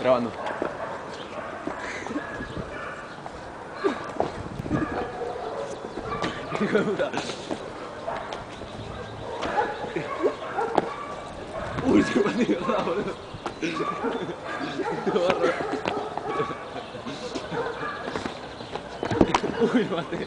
Grabando. Hijo de puta. Uy, se me ha tirado, boludo. Te barro. Uy, lo maté.